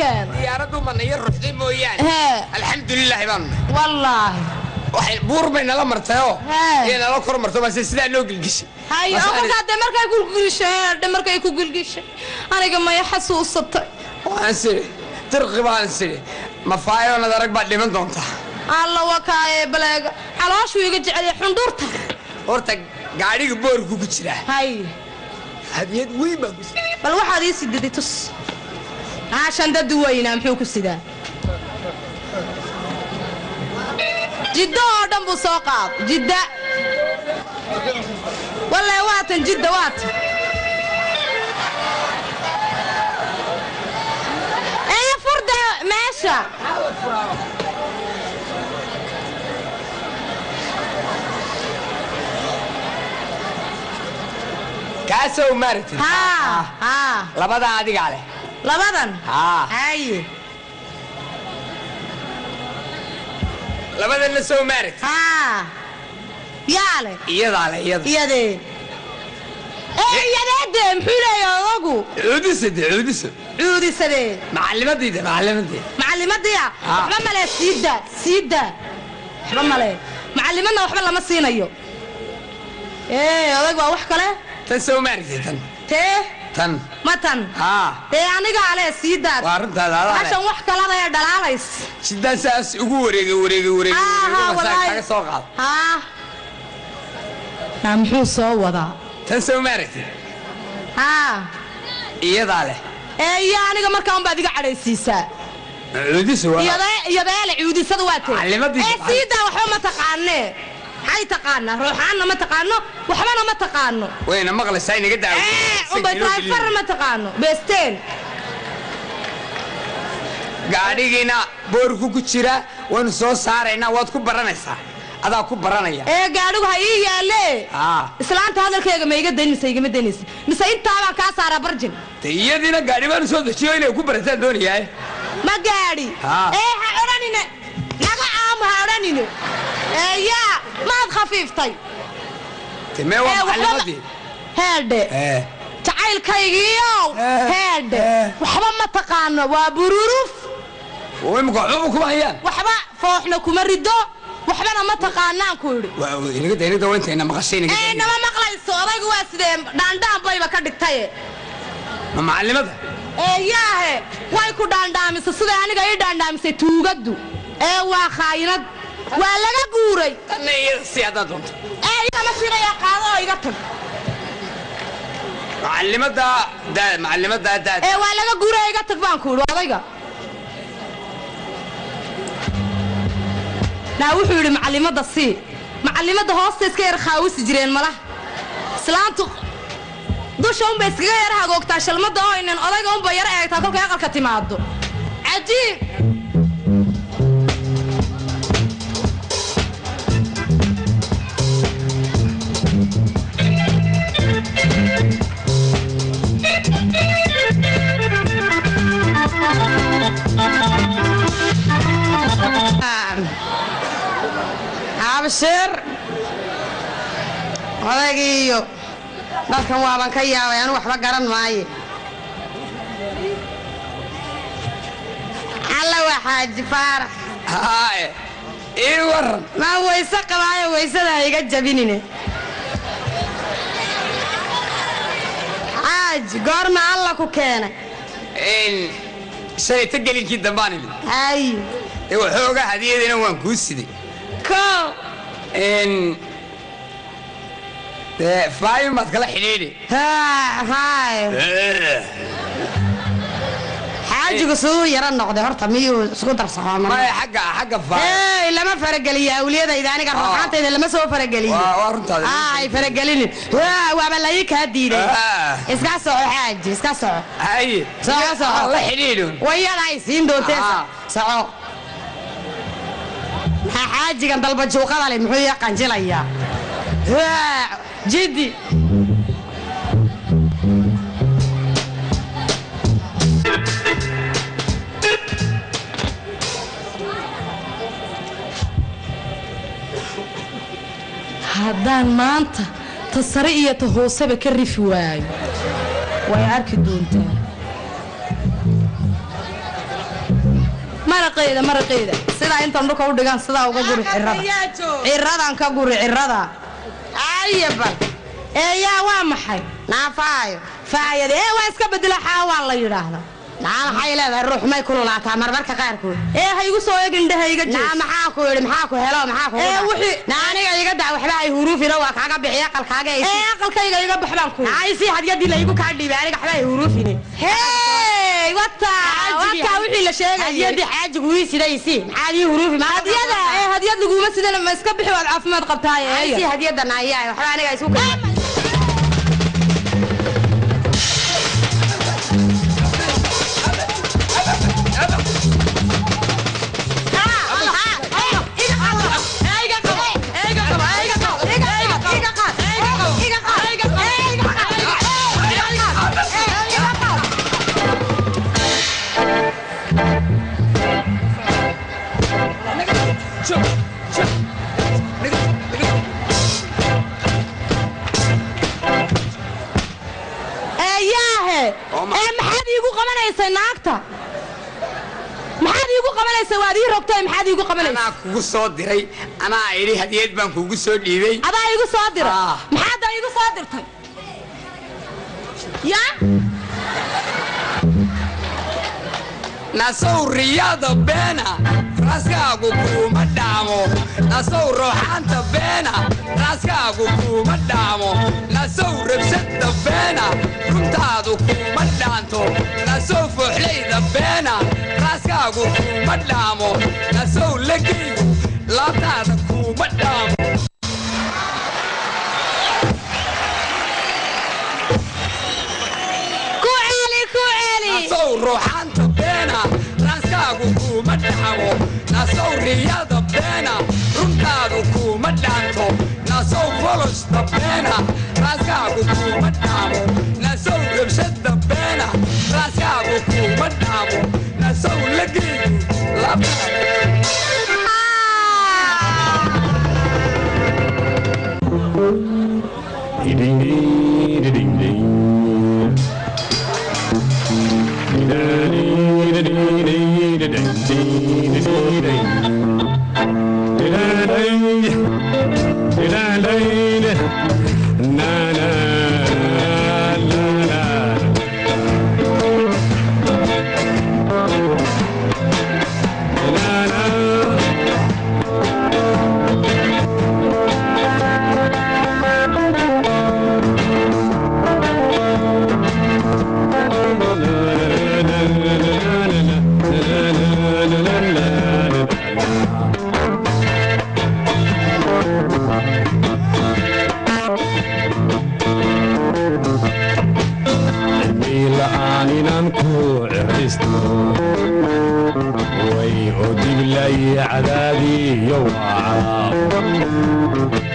كان ديارadu manaya ruxday mooyaan alxamdulilah baan wallaahi waxay buur bay nala martayo iyo nala kor marto base sidaa noo gilgishay hayo oo markaa dee markay ku gilgishay dhe markay ku gilgishay aniga maya xasuusatay waan siri dirqi baan siri mafaayoonad arag baad dhiman doontaa alla wakaaye baleega calooshuu iga jeceliya xundurta horta gaadhiga boorku ku jira hay hadiyad weyn baa ku bal waxaad ii sidaday tus caashan dad weynaa muxuu ku sidaa? Jiddo oo dhan buu soo qaad. Jidda. Wallahi waatan jidda waatan. Ee furda meesha. Kaasow maaragtid. Labadaa adigaa leh labadan haye labadanna sow maaragtid haa yaa leh iyadaa leh iyada iyadee ee iyadeede muxuu leeyahay odagu cuudisade cuudiso cuudisadee macallimadiida macallimadiida macallimadiya waxba male siida siida waxba male macallimadna waxba lama siinayo. Ee odag waa wax kale? Tan sow maaragtid tan. Tee tan. Ma tan. Dee aniga ale siidaad waa runtaada adaa leh cashan wax kalada ee dhalaalays sidaan saas ugu wareegay wareegay wareegay haa haa wareegay masaa walaahi kaga soo qaado haa. Naa muxuu soo wadaa? Tan sow maaragtid haa. Iyadaa leh. Ee iyo aniga markaa unbaad iga cadhaysiisaa Iyadee- iyadeele cuudisada waa tee. Ee siidaa waxba ma taqaanee maxay taqaanaa? ruuxaanna ma taqaano? waxbana ma taqaano. Wayna maqlaysaa inaga unbay tahay far ma taqaano. Beesteen. Gaadhigiina boorku ku jira waynu soo saaraynaa waad ku baranaysaa. Adaa ku baranaya. Ee gaadhigu ha ii yaalle. Haa islaanta hadalkeega ma iga dayn mise igama daynaysa mise intaabaan kaa saaraa barjin. Iyadiina gaadhi baanu soo dejiyo inay ku barataan doonayaa ma gaadhi. Haa. ee ha odhanine. Naga caamu ha odhanine yaa maad khafiiftay heedhe ee jacaylkaygiiow heedhe waxba ma taqaano waa bururuf waxba fooxna kuma rido waxbana ma taqaanaan ku yidhi Waa- waa inaga da inaga dawayntayna maqashay inaga ee da nama maqlayso odaygu waa sidee dhaandhaan bayba ka dhigtaye ma macallimada ee yaahe way ku dhaandhaamisay sida aniga ii dhaandhaamisay tuugaddu ee waa khaayinad waa laga guuray. Igama siinaya qaado oo iga tag. Ee waa laga guuray iga tag baan ku yidhi odayga naa wuxuu yidhi macallimada sii macallimada hoosta iska yar khaawisi jireen malaha islaantu dusha unba iskaga yar hagoogtaa shalmada oo inan odayga unba yar eegtaa kolkay aqalka timaado cajiib dadkan waaban ka yaabay anu waxba garan maaye. Alla waa xaaji faarax haae ii waran maa weyse qabaayo weysada ha iga jabinine. Xaaji goorma alla ku keenay shalayta gelinkii dambaan imid hay ee waxoogaa hadiyadina waan kuu siday. Ko faayin baad kala xidhiidhi. Hay xaajigu siduu yaro noqday horta miyuu isku faayin hey lama farageliya awliyadayda aniga ruuxaantayda lama soo farageliyo. Runtaada ay faragelinin Waa, waaba laii kaa diiday. Ah. iska soco xaaji iska soco Soco, soco. wayada ay siin doontee Ah. soco maxaa xaajigan dalba juuqada leh muxuu ii qanjilayaa Jiddi haddaan maanta ta sare iyo ta hooseba ka rifi waayo. Way arki doontaa. Ma maraqeeda maraqeeda sidaa intan dhulka u dhigan sidaa uga guri cirada. Ka guri cirada يبل إيه يا وامحي؟ نافايو فايد إيه واسك بدل الله يراهنا naa maxay leedahay ruux may kululaataa marmarka qaarkood ee ha igu soo egin dheha iga naa jees maxaa ku yidhi maxaa ku helo maxaa ku Ee, wixii- naa aniga iga daa waxba ay huruufina waa kaaga bixiya qalkaaga ay ee aqalkayga iga bax baan ku ay si hadyadii laygu kaa dhiibay aniga waxba ay huruufine hey wata wata wixii la sheegayay? Hadyadii xaajigu ii siday si. Maxaad ii huruufi maa hadyada ee hadyad laguma sidana ma iska bixi waad caafimaad rogtay maxaad iigu qabanaysay anaa kugu soo diray. Anaa idhi hadiyad baan kugu soo dhiibay. Adaa igu soo dira Ah. maxaadda igu soo dirtay? Ya? Nasow riyada beena raaskaagu kuuma dhaamo. Nasow rooxaanta beena raaskaagu kuuma dhaamo. Nasow rabshada beena runtaadu kuuma dhaanto. Nasow fooxlayda beena raaskaagu kuuma dhaamo nasow lagaygu laabtaada kuuma dhaamo ku celi ku celi nasow ruuxaanta beena raaskaagu kuuma dhaamo nasow riyada beena runtaadu kuuma dhaanto nasow folosta beena raaskaagu kuuma dhaamo way diblay cadaadiyo waaca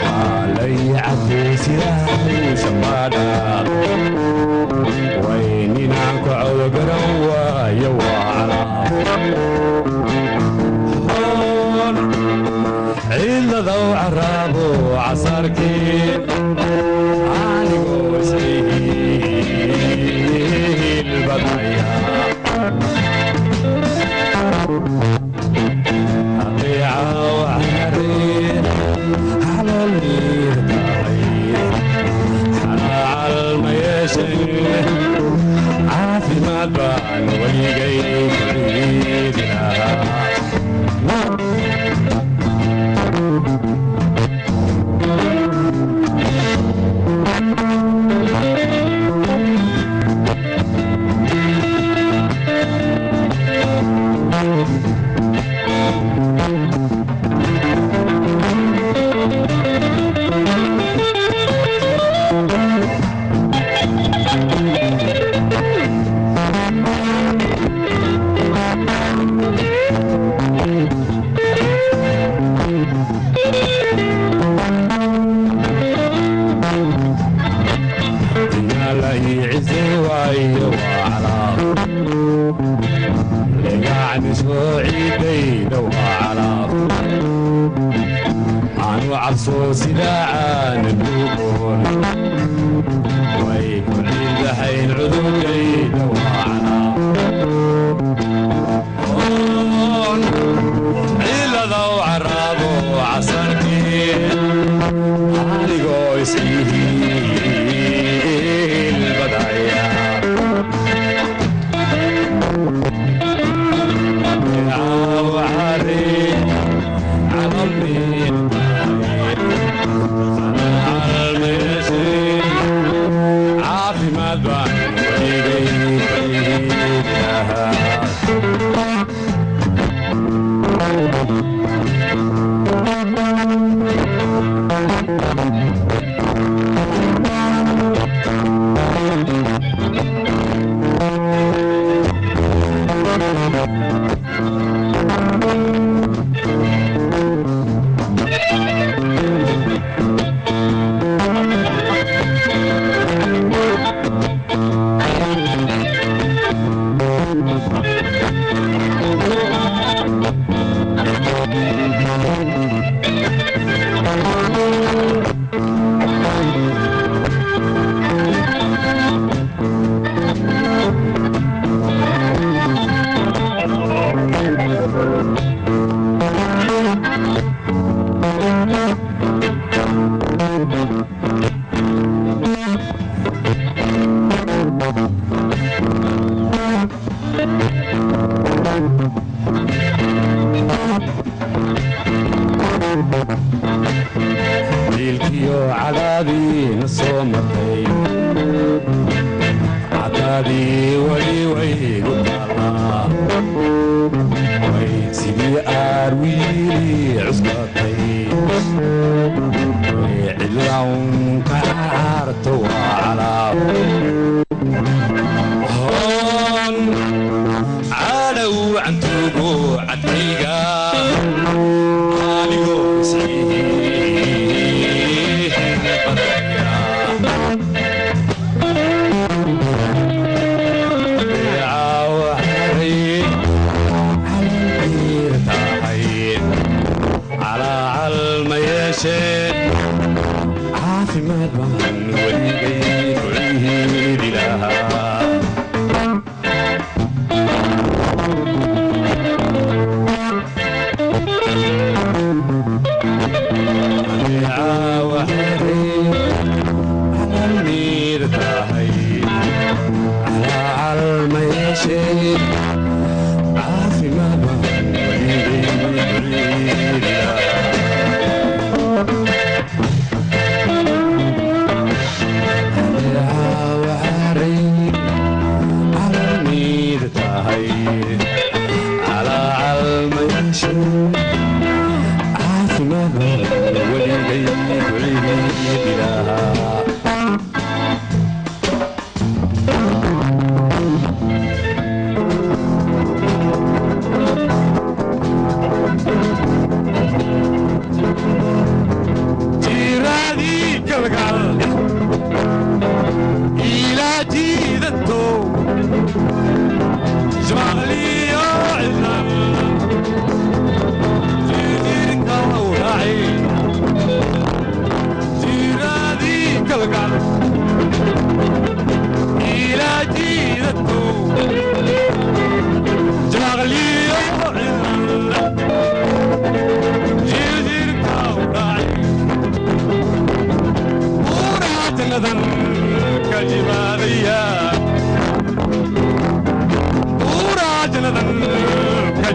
xaalay caday sidaa shamaadha way ninaan ku cawgaran waayo waaca said, I feel my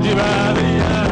divariare